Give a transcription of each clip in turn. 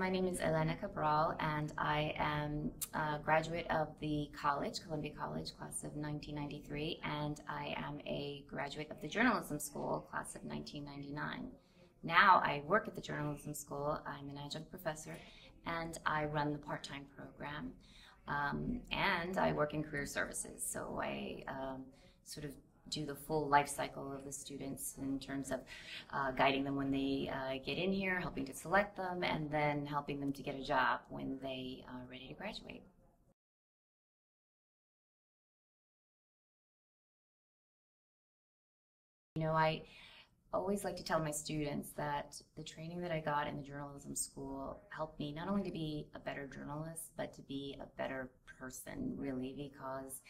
My name is Elena Cabral, and I am a graduate of the college, Columbia College, class of 1993, and I am a graduate of the journalism school, class of 1999. Now I work at the journalism school. I'm an adjunct professor, and I run the part-time program, um, and I work in career services. So I um, sort of do the full life cycle of the students in terms of uh, guiding them when they uh, get in here, helping to select them, and then helping them to get a job when they are ready to graduate. You know, I always like to tell my students that the training that I got in the journalism school helped me not only to be a better journalist, but to be a better person, really, because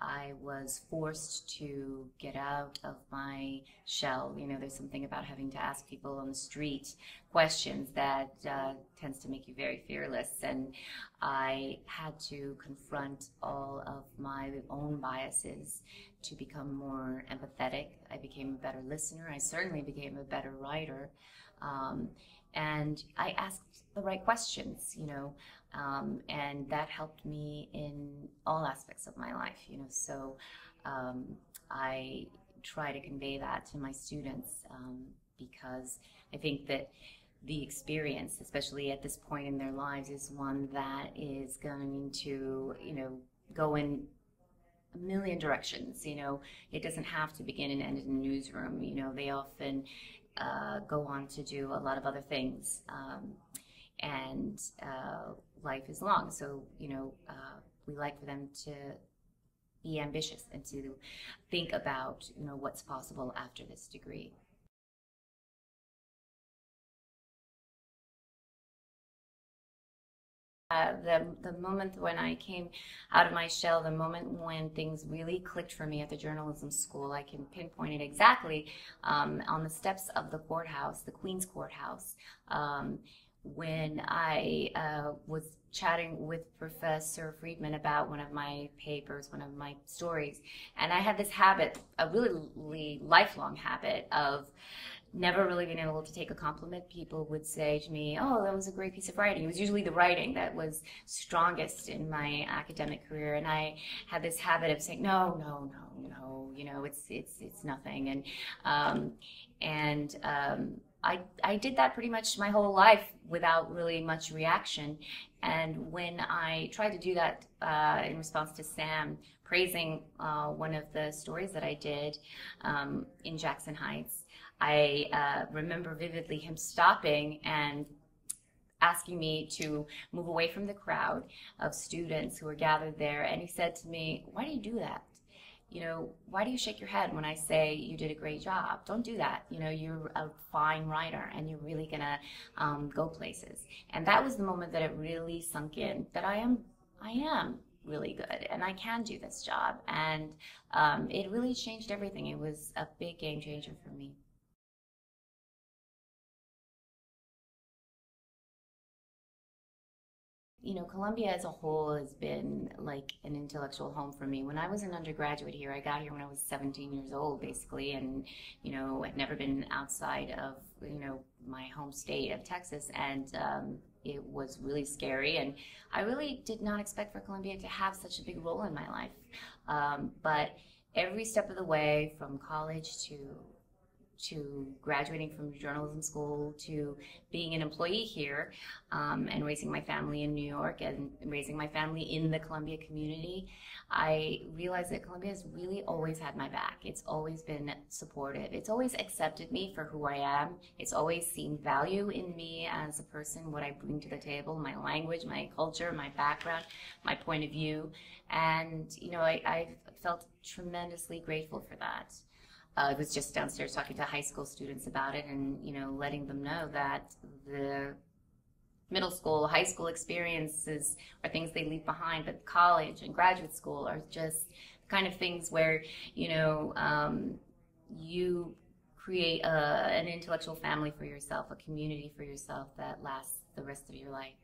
I was forced to get out of my shell. You know, there's something about having to ask people on the street questions that uh, tends to make you very fearless. And I had to confront all of my own biases to become more empathetic. I became a better listener. I certainly became a better writer. Um, and I asked the right questions, you know, um, and that helped me in all aspects of my life, you know. So um, I try to convey that to my students um, because I think that the experience, especially at this point in their lives, is one that is going to, you know, go in a million directions. You know, it doesn't have to begin and end in a newsroom. You know, they often uh, go on to do a lot of other things. Um, and uh, life is long. So, you know, uh, we like for them to be ambitious and to think about, you know, what's possible after this degree. Uh, the, the moment when I came out of my shell, the moment when things really clicked for me at the journalism school, I can pinpoint it exactly um, on the steps of the courthouse, the Queens Courthouse. Um, when I uh, was chatting with Professor Freedman about one of my papers, one of my stories, and I had this habit, a really lifelong habit of never really being able to take a compliment. People would say to me, "Oh, that was a great piece of writing." It was usually the writing that was strongest in my academic career, and I had this habit of saying, "No, no, no, no, you know, it's it's it's nothing," and um, and um, I, I did that pretty much my whole life without really much reaction. And when I tried to do that uh, in response to Sam praising uh, one of the stories that I did um, in Jackson Heights, I uh, remember vividly him stopping and asking me to move away from the crowd of students who were gathered there. And he said to me, Why do you do that? You know, why do you shake your head when I say you did a great job? Don't do that. You know, you're a fine writer and you're really to um, go places. And that was the moment that it really sunk in that I am, I am really good and I can do this job. And um, it really changed everything. It was a big game changer for me. You know, Columbia as a whole has been like an intellectual home for me. When I was an undergraduate here, I got here when I was 17 years old, basically, and, you know, I'd never been outside of, you know, my home state of Texas, and um, it was really scary. And I really did not expect for Columbia to have such a big role in my life. Um, but every step of the way, from college to to graduating from journalism school to being an employee here um, and raising my family in New York and raising my family in the Columbia community, I realized that Columbia has really always had my back. It's always been supportive. It's always accepted me for who I am. It's always seen value in me as a person, what I bring to the table, my language, my culture, my background, my point of view. And, you know, I, I felt tremendously grateful for that. I was just downstairs talking to high school students about it and, you know, letting them know that the middle school, high school experiences are things they leave behind, but college and graduate school are just kind of things where, you know, um, you create a, an intellectual family for yourself, a community for yourself that lasts the rest of your life.